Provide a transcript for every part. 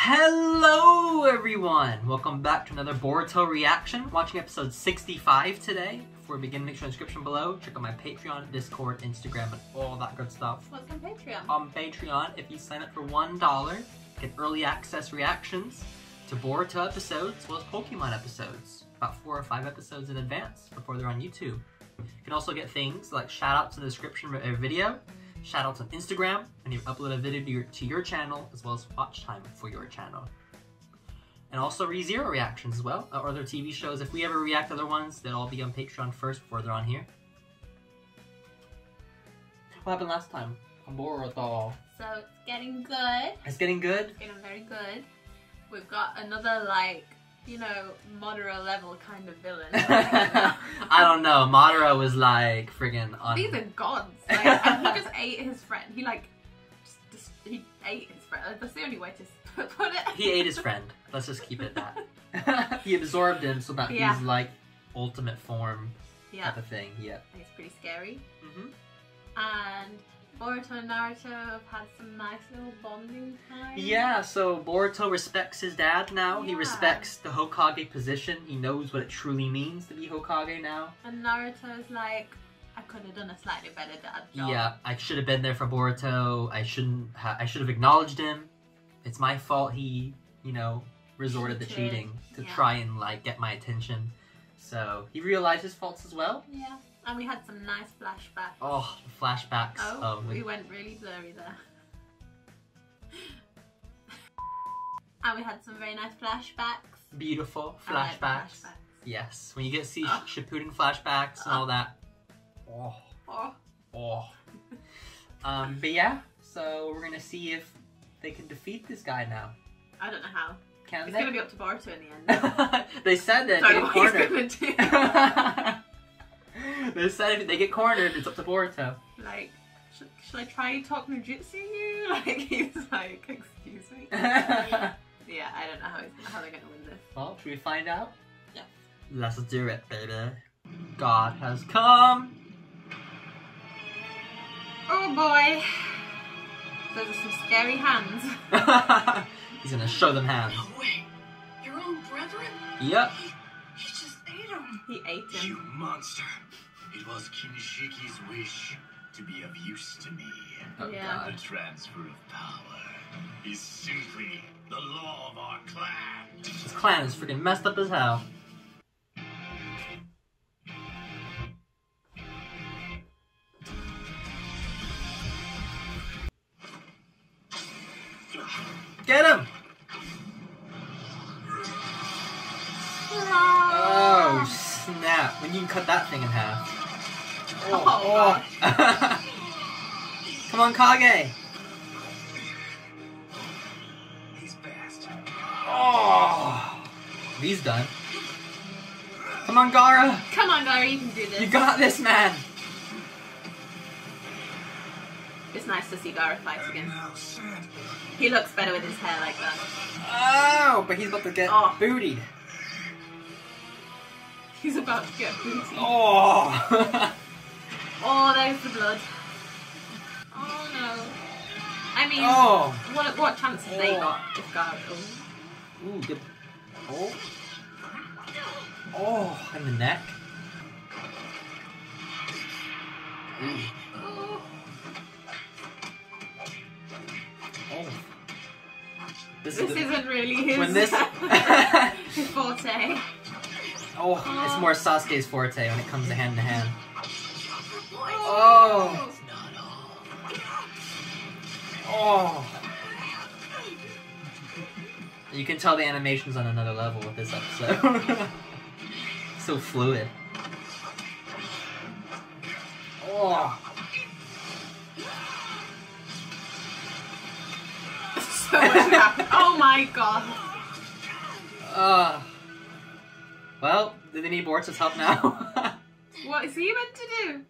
Hello, everyone! Welcome back to another Boruto reaction. Watching episode 65 today. Before we begin, make sure description below. Check out my Patreon, Discord, Instagram, and all that good stuff. What's on Patreon? On Patreon, if you sign up for $1, get early access reactions to Boruto episodes as well as Pokemon episodes. About four or five episodes in advance before they're on YouTube. You can also get things like shoutouts in the description of every video, shoutouts on Instagram and you upload a video to your, to your channel, as well as watch time for your channel. And also ReZero reactions as well, or other TV shows. If we ever react to other ones, they'll all be on Patreon first before they're on here. What happened last time? Boruto. So it's getting good. It's getting good. It's getting very good. We've got another like, you know, Madara level kind of villain. I don't know. Madara was like friggin' on. These are gods. Like, and he just ate his friend. He like, just, just he ate his friend. That's the only way to put it. He ate his friend. Let's just keep it that. he absorbed him so that Yeah. he's like ultimate form Yeah, type of thing. Yeah. it's pretty scary. hmm And Boruto and Naruto have had some nice little bonding time. Yeah. So Boruto respects his dad now. He respects the Hokage position. He knows what it truly means to be Hokage now. And Naruto's like, I could have done a slightly better dad job. Yeah. I should have been there for Boruto. I shouldn't. Ha- I should have acknowledged him. It's my fault. He, you know, resorted to cheating to Yeah. try and like get my attention. So he realized his faults as well. Yeah. And we had some nice flashbacks. Oh, the flashbacks Oh, of we went really blurry there. and we had some very nice flashbacks. beautiful flashbacks. flashbacks. Yes, when you get to see Oh. Shippuden flashbacks and all that. Oh, Oh, oh. um, but yeah, so we're gonna see if they can defeat this guy now. I don't know how. Can It's they? gonna be up to Boruto in the end. they said that Sorry, they what get he's gonna do. they said if they get cornered, it's up to Boruto. like, should, should I try talk no jutsu you? Like, he's like, excuse me. Yeah, I don't know how, he's, how they're gonna win this. Well, should we find out? Yeah. Let's do it, baby. God has come. Oh boy. Those are some scary hands. He's gonna show them hands. No way! Your own brethren? Yep. He, he just ate him! He ate them. You monster! It was Kinshiki's wish to be of use to me. Oh Yeah. The transfer of power is simply the law of our clan. This clan is freaking messed up as hell. Get him! Oh snap! When you can cut that thing in half. Oh, oh. Come on, Kage! He's fast. Oh! He's done. Come on, Gaara! Come on, Gary, you can do this. You got this, man! It's nice to see Gaara fight again. He looks better with his hair like that. Oh, but he's about to get Oh. bootied. He's about to get booty. Oh! Oh, there's the blood. Oh no. I mean, oh! what what chance have they Oh. got if? Oh. Ooh, good. Oh. Oh, in the neck. Ooh. Oh. Oh. This, This is the- isn't really his, when this. his forte. oh, it's oh. more Sasuke's forte when it comes to hand to hand. Oh. Oh. You can tell the animation's on another level with this episode. so fluid. Oh. so much happened. Oh my god. Uh. Well, do they need Boruto's help now? What is he meant to do?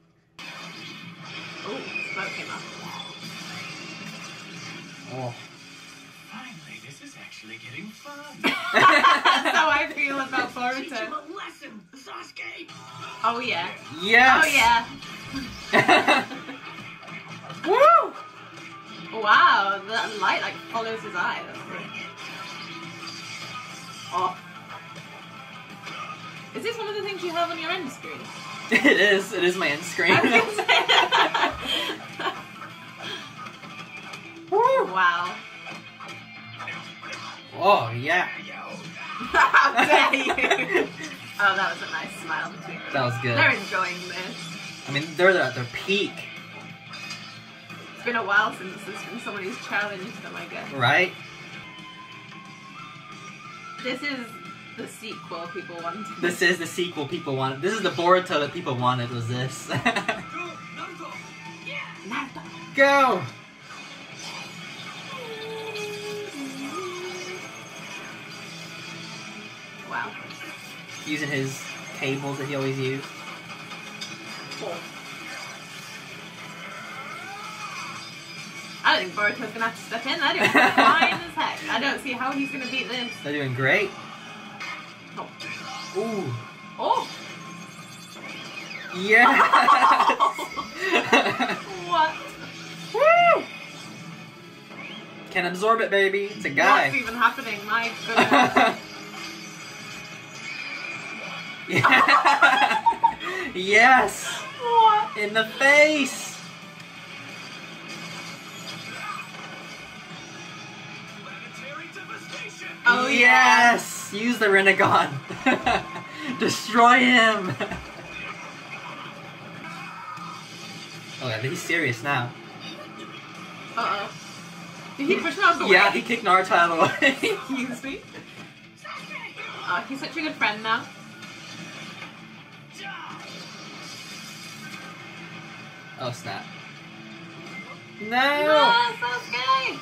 Oh, smoke came up. oh. Finally, this is actually getting fun. That's how I feel about Teach him Boruto. a lesson, Sasuke! Oh yeah. Yes. Oh yeah. Woo! Wow, that light like follows his eye. That's great. Oh. Is this one of the things you have on your end screen? it is. It is my end screen. I was gonna say. Woo! wow. Oh yeah. How dare you? Oh, that was a nice smile between them. That was good. They're enjoying this. I mean, they're at their peak, It's been a while since there's been someone who's challenged them, I guess. right? This is the sequel people wanted. This is the sequel people wanted. This is the Boruto that people wanted. Was this? Go, Naruto! Naruto. Go! Wow. Using his cables that he always used. Cool. I don't think Boruto's gonna have to step in. They're doing fine as heck. I don't see how he's gonna beat this. They're doing great. Oh. Ooh. Oh. Yes! what? Woo! Can absorb it, baby. It's a guy. What's guy. even happening? My goodness. yes! what? In the face! Planetary devastation! Oh, yeah. yes! Use the Rinnegan. Destroy him! oh, he's serious now. Uh oh. Did he push him out of the way? Yeah, he kicked Naruto out of the way. Excuse me. Oh, he's such a good friend now. oh, snap. No! No, Sasuke!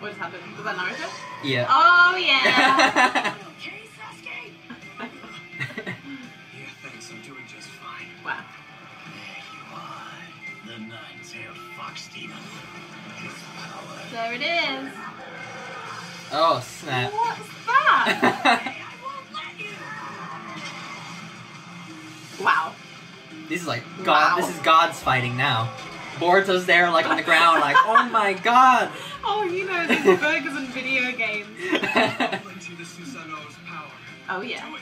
What just happened? Was that Naruto? Yeah. Oh yeah! just fine. wow. There you are. The nine-tailed fox demon. His power. There it is. oh, snap. What's that? I won't let you! wow. this is like Wow. God. This is God's fighting now. Boruto's there, like on the ground, like, oh my God. Oh, you know these burgers and video games. Into the Susanoo's power. Oh yeah.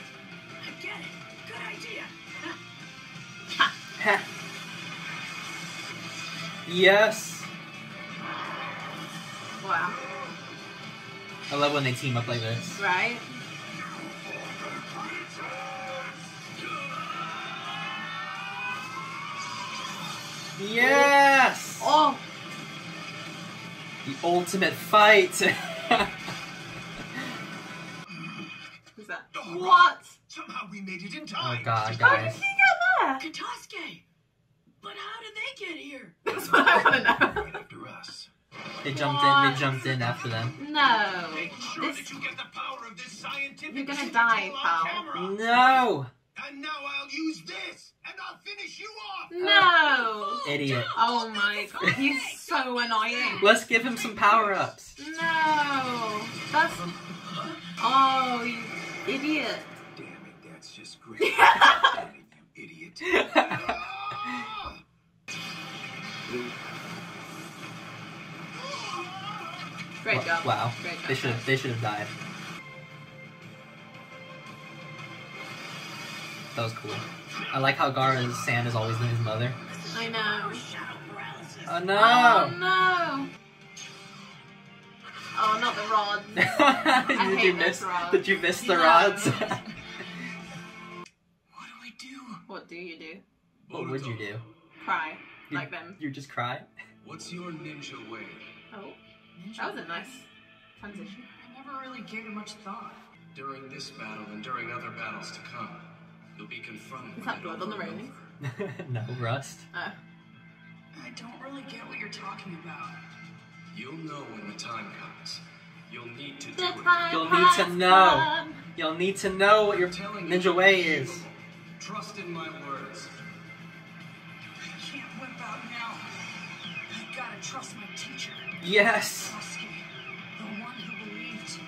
yes. Wow. I love when they team up like this. Right? Yes. Oh, The ultimate fight. who's that? What? Somehow we made it in oh time. God, guys. He get? Katasuke! But how did they get here? That's what I want to know. Right after us. They jumped in. They jumped in after them. No. Make sure This, that you get the power of this scientific You're gonna die, tool pal. No, And now I'll use this, and I'll finish you off. no. Oh, idiot. Oh my god, he's so annoying. Let's give him some power ups. No. That's. Oh, you idiot. Damn it, that's just great. You. Ah! Great job. Wow. Great job. They should have. They should have died. That was cool. I like how Gaara's sand is always been his mother. I know. Oh no! Oh no. Oh, not the rods. did you miss? rods. Did you miss the rods? What do you do? what would you do? Cry. You- Like them. You just cry? What's your ninja way? Oh, that was a nice transition. I never really gave it much thought. During this battle and during other battles to come, you'll be confronted Is that blood on the over railing? no, rust. Oh. I don't really get what you're talking about. You'll know when the time comes. You'll need to do The it. You'll need to know. come. You'll need to know what your I'm telling ninja way you is. Trust in my words. I can't whip out now. I gotta trust my teacher. Yes. Sasuke, the one who believed.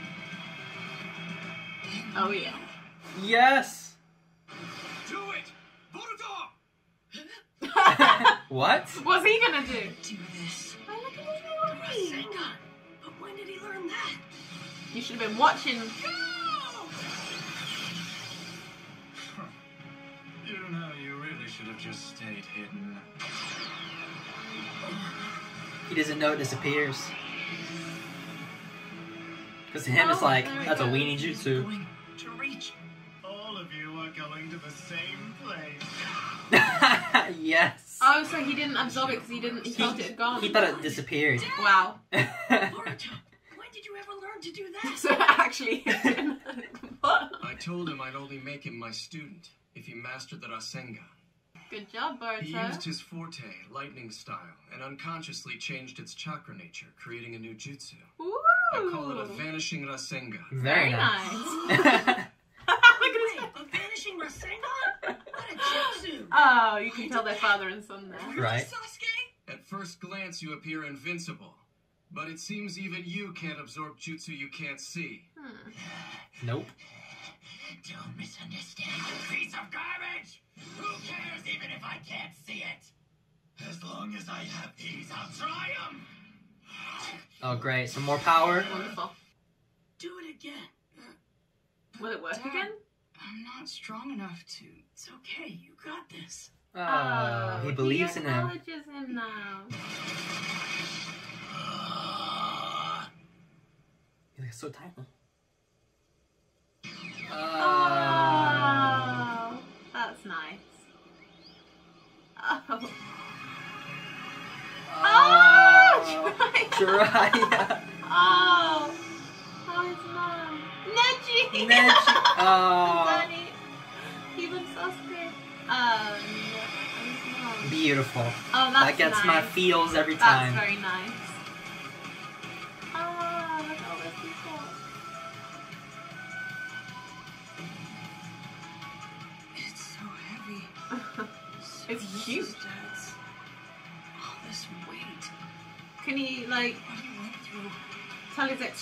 in Oh yeah. Yes. Do it! Boruto! What? What's he gonna do? Do this. Oh, look at his The little feet. Rasengan. But When did he learn that? You should have been watching. Should have just stayed hidden. He doesn't know it disappears. Because to him, it's Oh, like, that's a weenie jutsu. To reach. All of you are going to the same place. yes. Oh, so he didn't absorb it because he didn't. He, thought it had gone. he thought it disappeared. Wow. Boruto, when did you ever learn to do that? So actually. I told him I'd only make him my student if he mastered the Rasengan. Good job, He used his forte, lightning style, and unconsciously changed its chakra nature, creating a new jutsu. Ooh. I call it a vanishing Rasengan. Very Very nice. Look at his a vanishing Rasengan? What a jutsu! Oh, you can tell they're father and son there. Really, Right. Sasuke? At first glance, you appear invincible. But it seems even you can't absorb jutsu you can't see. Hmm. nope. Don't misunderstand, you piece of garbage! Who cares even if I can't see it? As long as I have these, I'll try 'em! Oh, great. Some more power. Wonderful. Do it again. Will it work again? I'm not strong enough to. It's okay, you got this. Oh, uh, he believes in him. acknowledges him now. He's so tiny. Oh, that's nice. Oh. Ah. Ah, oh. Oh, Jiraiya. Oh, oh, his mom. Neji. Neji. Oh. Sonny. He was so scared. Oh. Um, mom. Beautiful. Oh, that's That gets my nice. feels every That's time. very nice.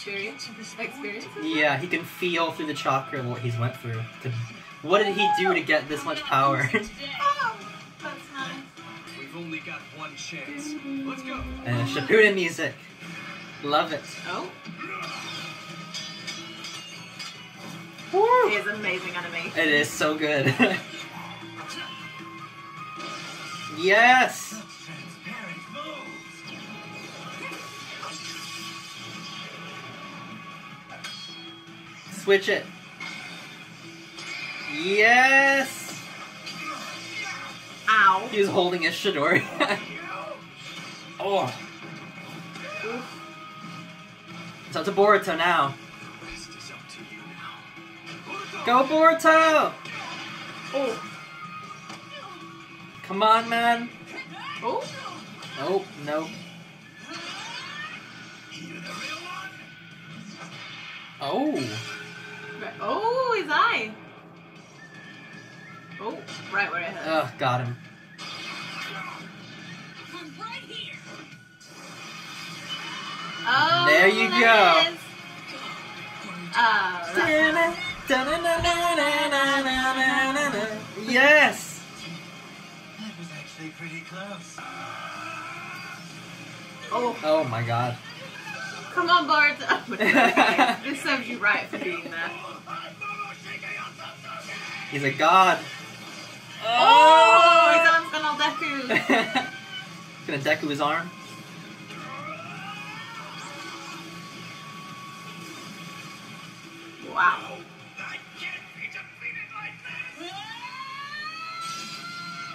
Experience? To this. Experience? Yeah, he can feel through the chakra what he's went through. To, what did he do to get this much power? Oh, that's nice. We've only got one chance. Let's go. and Shippuden music. Love it. Oh, Woo. he is amazing animation. It is so good. yes. Switch it. Yes. Ow. He was holding his Chidori. oh. It's up to Boruto now. Rest is up to you now. Go Boruto! Oh. Come on, man. Oh. Nope, nope. You the real one? Oh. Right. Oh, his eye. Oh, right where it hurts. Ugh, got him. I'm right here. oh, there you there go. it is. Ah, oh, that's Yes! That was actually pretty close. Oh, Oh my god. Come on, Bart. Oh, this serves you right for being there. He's a god. Oh, his arm's oh. gone all Deku. Gonna Deku his arm. Wow. I can't be defeated like this!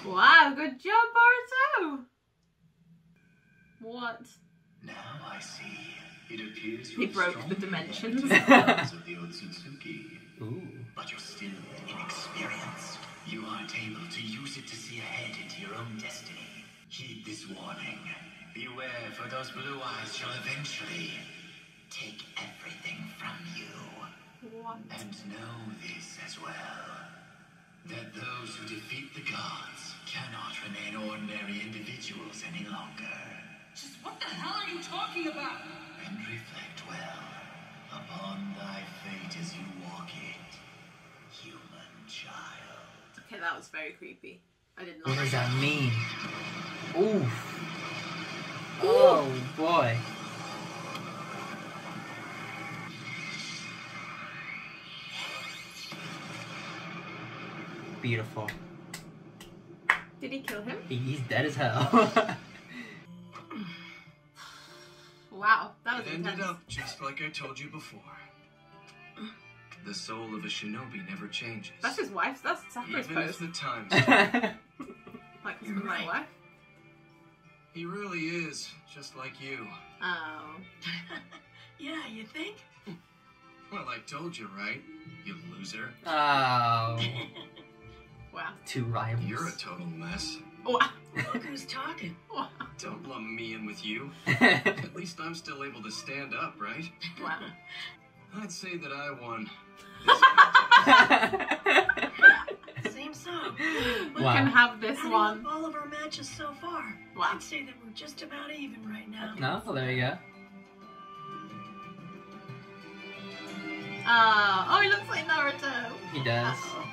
Wow, good job, Boruto. What? Now I see. It appears He you're broke the dimensions. in the powers of the Otsutsuki, Ooh. but you're still inexperienced. You aren't able to use it to see ahead into your own destiny. Heed this warning. Beware, for those blue eyes shall eventually take everything from you. What? And know this as well. That those who defeat the gods cannot remain ordinary individuals any longer. Just what the hell are you talking about? and reflect well upon thy fate as you walk it, human child. Okay, that was very creepy. I did not. What does that mean? Oof. Ooh. Oh boy. Beautiful. Did he kill him? He's dead as hell. Wow, that was It ended up just like I told you before. The soul of a shinobi never changes. That's his wife's. That's Sakura's Even pose. if the times Like his You're my right. wife. He really is just like you. Oh. yeah, you think? Well, I told you, right? You loser. oh, Wow. two rivals. You're a total mess. Wow. Look who's talking. Wow. Don't lump me in with you. At least I'm still able to stand up, right? Wow. I'd say that I won. This Same song. We Wow. can have this Adding one. all of our matches so far. Wow. I'd say that we're just about even right now. no, well, there you go. Uh, oh, he looks like Naruto. He does. Uh-oh.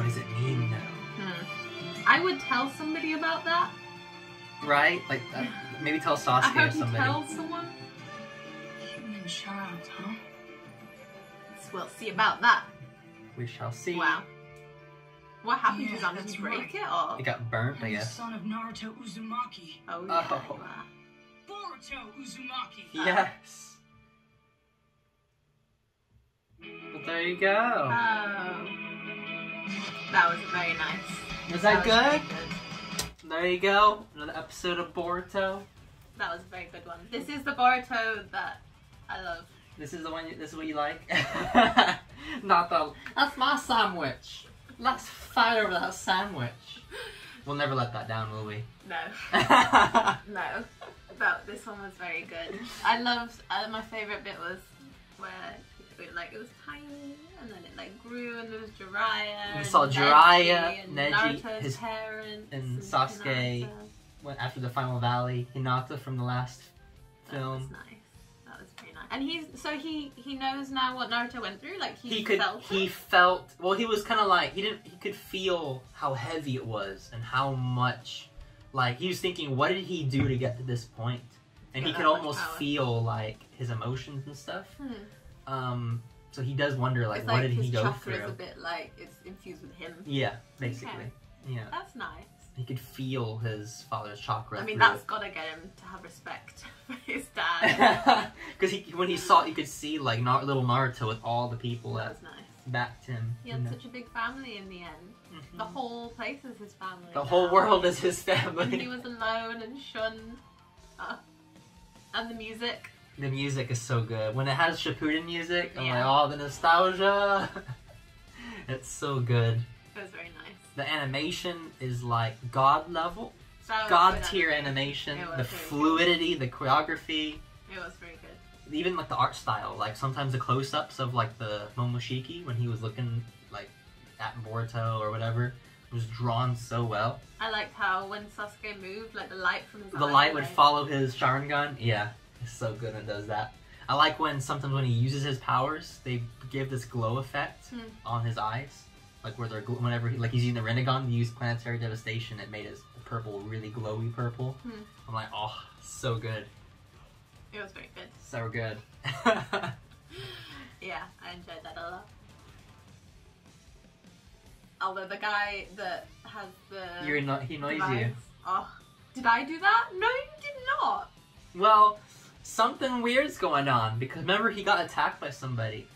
What does it mean, though? Hmm. I would tell somebody about that. Right? Like, uh, maybe tell I Sasuke or hope he somebody. tells someone. Human child, huh? We'll see about that. We shall see. Wow. What happened to Yeah, his arm? Did that's he break right. it or? It got burnt, I I'm the guess. son of Naruto Uzumaki. Oh yeah. Oh. Boruto Uzumaki. Yes. Well, there you go. Oh. That was very nice. Was that was good? good. There you go. Another episode of Boruto. That was a very good one. This is the Boruto that I love. This is the one. You, this is what you like. Not the. That's my sandwich. Let's fight over that sandwich. We'll never let that down, will we? No. No. But this one was very good. I loved. Uh, my favorite bit was where like it was tiny and then it like grew and there was Jiraiya. We saw Jiraiya, and Neji, Naruto's his- parents, and and Sasuke. Hinata. When- After the final valley, Hinata from the last That was film. nice. That was very nice. And he's so he he knows now what Naruto went through. Like he, He could. felt He it. felt. Well, he was kind of like he didn't. He could feel how heavy it was and how much. Like he was thinking, what did he do to get to this point? And he could almost power. feel like his emotions and stuff. Hmm. Um, so he does wonder, like, it's what like did he go chakra is through? a bit like it's infused with him. Yeah, basically. Yeah, That's nice. he could feel his father's chakra. I mean, that's gotta get him to have respect for his dad. because he when he saw, you could see like Nar- little Naruto with all the people that that nice. backed him. He had know. such a big family in the end. Mhm. The whole place is his family. The now. whole world is his And he was alone and shunned. Uh, and the music. The music is so good. When it has Shippuden music, I'm Yeah. like, oh, the nostalgia. it's so good. It was very nice. The animation is like god level, So god tier animation. The very good. fluidity, the choreography, It was very good. even like the art style. Like sometimes the close-ups of like the Momoshiki when he was looking like at Boruto or whatever was drawn so well. I liked how when Sasuke moved, like the light from his The light would follow his Sharingan. Yeah, it's so good when it does that. I like when sometimes when he uses his powers, they give this glow effect Hmm. on his eyes, like where they're whenever he like he's using the Rinnegan to use planetary devastation. It made his purple really glowy purple. Hmm. I'm like, oh, so good, It was very good. so good. Yeah, I enjoyed that a lot. Although the guy that has the You're not. He annoys you. Oh, did I do that? No, you did not. Well, something weird's going on because remember he got attacked by somebody.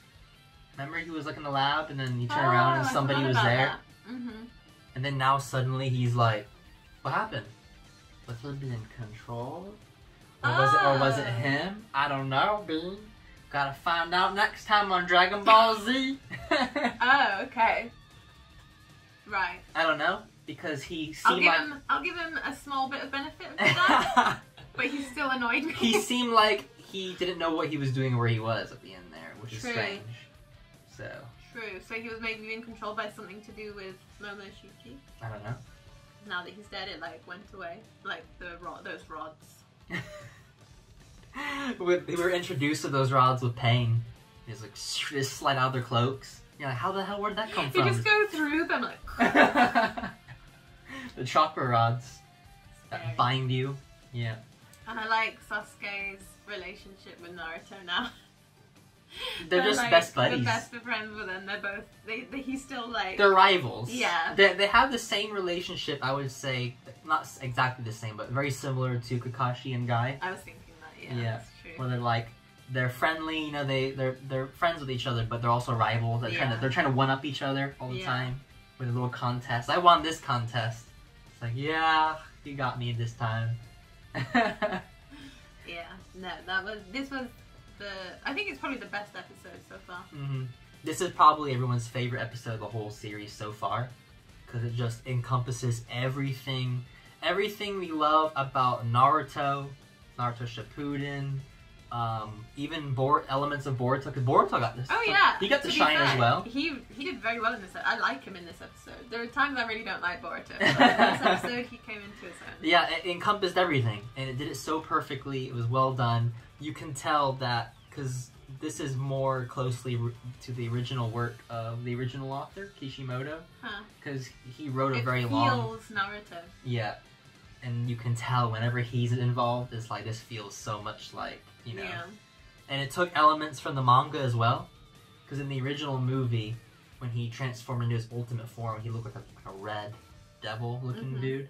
Remember he was like in the lab and then he turned around and somebody was there. Mm-hmm. And then now suddenly he's like, "What happened? Was he being controlled, or was it, or was it Oh. him? I don't know, Bean. Gotta find out next time on Dragon Ball Z. Oh, okay. Right. I don't know because he I'll give like him. I'll give him a small bit of benefit of that, but he still annoyed me. he seemed like he didn't know what he was doing or where he was at the end there, which is strange. So True. So he was maybe being controlled by something to do with Momoshiki. I don't know. Now that he's dead, it like went away, like the rod, those rods. we we were introduced to those rods with pain. Just like just slide out of their cloaks. You're like, how the hell? Where did that come You from? just go through them like. the chakra rods that bind you. Yeah. And I like Sasuke's relationship with Naruto now. They're just like, best buddies. The best of friends, with then they're both. They, they he's still like. They're rivals. Yeah. They, they have the same relationship, I would say, not exactly the same, but very similar to Kakashi and Guy. I was thinking that. Yeah, Yeah. that's true. Where they're like, they're friendly, you know, they, they're they're friends with each other, but they're also rivals. They're trying to Yeah. they're trying to one up each other all the Yeah. time with a little contest. I won this contest. It's like, yeah, you got me this time. Yeah, no, that was this was the. I think it's probably the best episode so far. hmm This is probably everyone's favorite episode of the whole series so far, because it just encompasses everything, everything we love about Naruto, Naruto Shippuden, um, even Bor- elements of Boruto. Because Boruto got this. Oh yeah, he got to the shine as well. He he did very well in this. I like him in this episode. There are times I really don't like Boruto. But in this episode, he came into his own. Yeah, it encompassed everything, and it did it so perfectly. It was well done. You can tell that because this is more closely to the original work of the original author Kishimoto, Huh. because he wrote a It very feels long. Naruto. Yeah, and you can tell whenever he's involved, it's like this feels so much like you know. Yeah. And it took elements from the manga as well, because in the original movie, when he transformed into his ultimate form, he looked like a, like a red devil-looking Mhm. dude.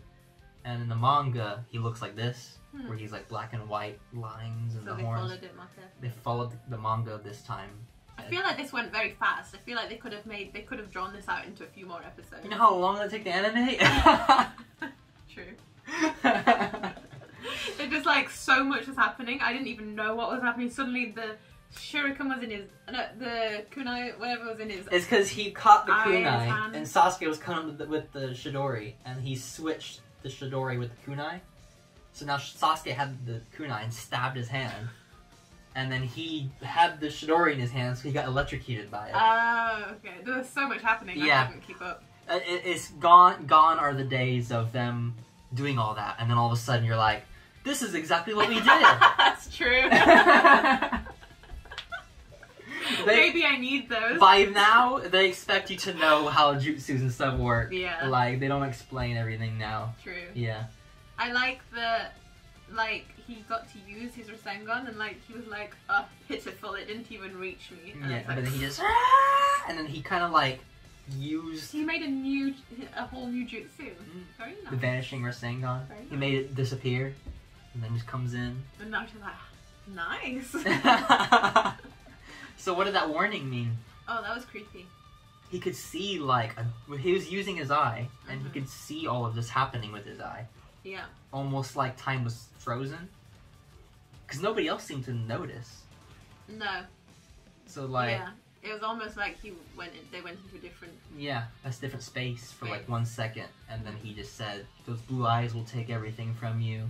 And in the manga, he looks like this, Hmm. where he's like black and white lines and So the they horns. followed it. They followed the manga this time. I feel like this went very fast. I feel like they could have made they could have drawn this out into a few more episodes. You know how long it took to animate? True. It just like so much was happening. I didn't even know what was happening. Suddenly the shuriken was in his no the kunai whatever was in his It's because he caught the kunai, and Sasuke was coming with the, with the Chidori, and he switched the Chidori with the kunai. So now Sasuke had the kunai and stabbed his hand, and then he had the Shidori in his hand, so he got electrocuted by it. Oh, okay. There was so much happening. Yeah. I couldn't keep up. Uh, it- it's gone. Gone are the days of them doing all that, and then all of a sudden you're like, "This is exactly what we did." That's true. They- Maybe I need those. By now, they expect you to know how jutsus and stuff work. Yeah. Like they don't explain everything now. True. Yeah. I like the like he got to use his Rasengan and like he was like, oh pitiful, it full, it didn't even reach me. And Yeah, it's but like, then he just ah! and then he kind of like used he made a new a whole new jutsu. Very the vanishing Rasengan. Very He made it disappear, and then just comes in. And now she's like, nice. so what did that warning mean? oh, that was creepy. He could see like a, he was using his eye, and he Mhm. could see all of this happening with his eye, Yeah. almost like time was frozen. Because nobody else seemed to notice. No. So like, yeah. It was almost like he went. In, they went into a different. Yeah, that's different space for like one second, and then he just said, "Those blue eyes will take everything from you,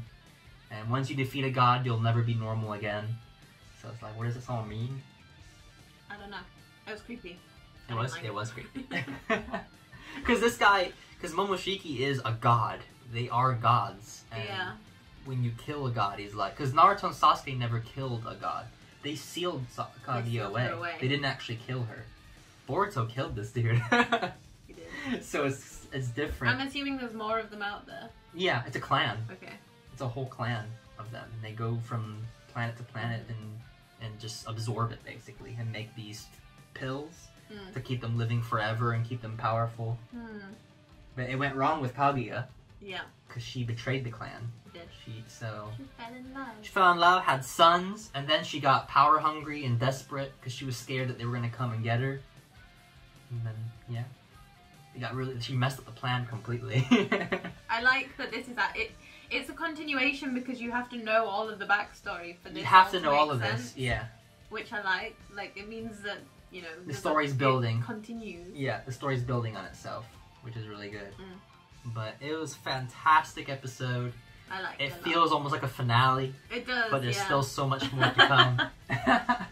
and once you defeat a god, you'll never be normal again." So it's like, what does this all mean? I don't know. It was creepy. It was, like it was creepy. Because this guy, because Momoshiki is a god. They are gods. And Yeah. When you kill a god, he's like, because Naruto and Sasuke never killed a god. They sealed Sa- Kaguya sealed away. away. They didn't actually kill her. Boruto killed this dude. He did. so it's it's different. I'm assuming there's more of them out there. Yeah, it's a clan. Okay. It's a whole clan of them, and they go from planet to planet and and just absorb it basically, and make these pills Hmm. to keep them living forever and keep them powerful. Hmm. But it went wrong with Kaguya Yeah. because she betrayed the clan. He did. She so She fell in love. she fell in love, had sons, and then she got power hungry and desperate because she was scared that they were gonna come and get her. And then yeah, it got really. She messed up the plan completely. I like that this is that it. It's a continuation because you have to know all of the backstory for this. you have to know all of make this. sense, Yeah. Which I like. Like it means that you know The there's a- story's it building. Continues. Yeah, the story's building on itself, which is really good. Mm. But it was a fantastic episode. I like It lot. feels almost like a finale, It does. but there's yeah. still so much more to come.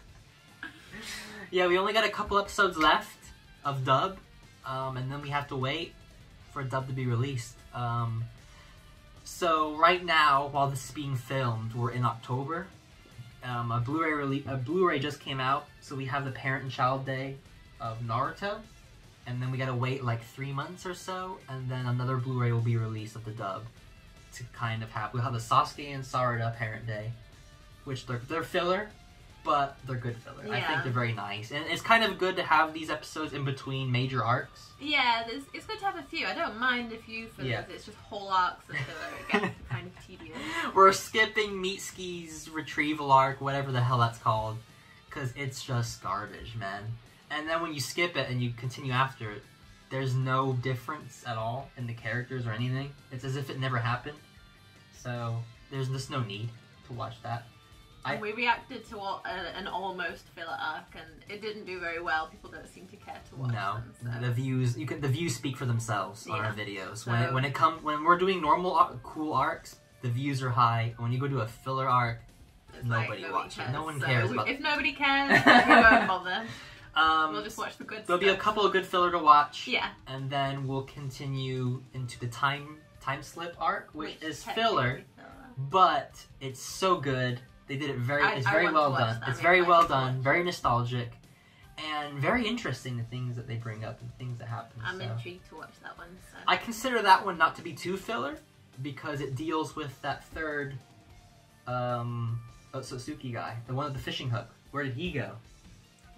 yeah, we only got a couple episodes left of dub, um, and then we have to wait for dub to be released. Um, so right now, while this is being filmed, we're in October. Um, a Blu-ray release, a Blu-ray just came out, so we have the Parent and Child Day of Naruto, and then we gotta wait like three months or so, and then another Blu-ray will be released of the dub to kind of have. We'll have the Sasuke and Sarada Parent Day, which they're, they're filler, but they're good filler. I think they're very nice, and it's kind of good to have these episodes in between major arcs. Yeah, it's good to have a few. I don't mind a few fillers. Yeah. It's just whole arcs of filler. It kind of tedious. We're skipping Mitsuki's retrieval arc, whatever the hell that's called, because it's just garbage, man. And then when you skip it and you continue after it, there's no difference at all in the characters or anything. It's as if it never happened. So there's just no need to watch that. I- And we reacted to all, uh, an almost filler arc, and it didn't do very well. People don't seem to care to watch No, them. So. the views you can the views speak for themselves on our Yeah. videos. When it, when it comes when we're doing normal ar- cool arcs, the views are high. When you go to a filler arc, It's like nobody watches. No one cares about- If nobody cares, we won't bother. Um, we'll just watch the good there'll be a couple of good filler to watch. Yeah. and then we'll continue into the time time slip arc, which, is filler, filler. but it's so good. They did it very. I- it's I very well done. that. It's very well done. watch Very nostalgic, and very interesting. The things that they bring up and things that happen. I'm so. intrigued to watch that one. So. I consider that one not to be too filler because it deals with that third um Otsutsuki guy, the one with the fishing hook. Where did he go?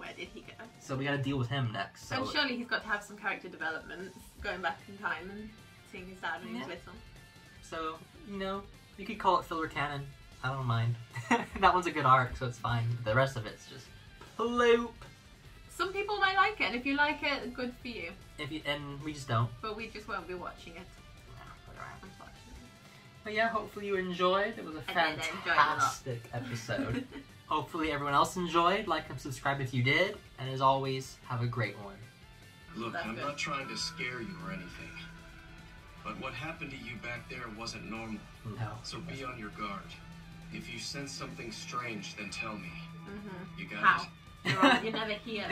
Where did he go? So we got to deal with him next. So and surely he's got to have some character development, going back in time and seeing his dad when he was little. So, you know, you could call it filler canon. I don't mind. that one's a good arc, so it's fine. The rest of it's just loop. Some people might like it, and if you like it, good for you. If you and we just don't. But we just won't be watching it, But alright. unfortunately. But yeah, hopefully you enjoyed. It was a I did, I enjoyed it a lot. fantastic episode. hopefully everyone else enjoyed. Like and subscribe if you did. And as always, have a great one. Look, That's I'm good. not trying to scare you or anything. But what happened to you back there wasn't normal. No. So be on your guard. If you sense something strange, then tell me. Mm-hmm. You got How? it? You're, on- you're never here.